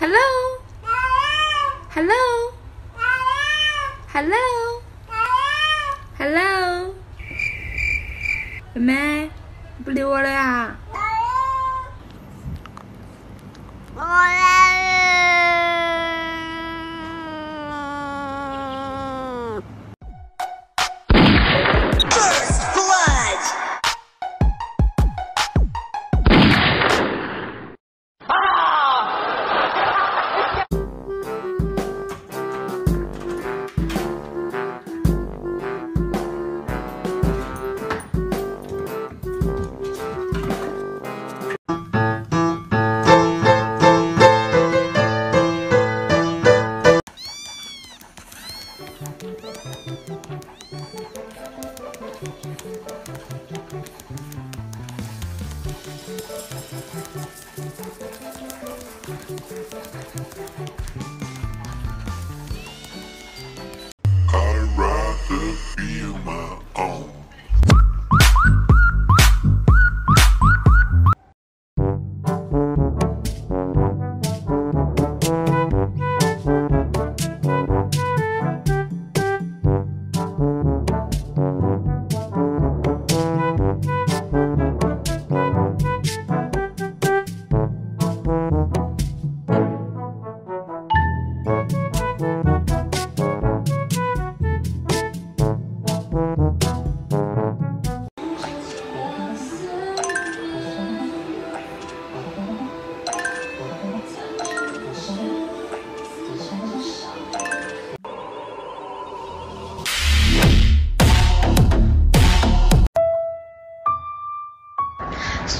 Hello Hello Hello Hello，妹妹，不理我了呀？'I'd rather be on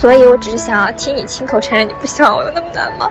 所以我只是想要听你亲口承认你不喜欢我有那么难吗？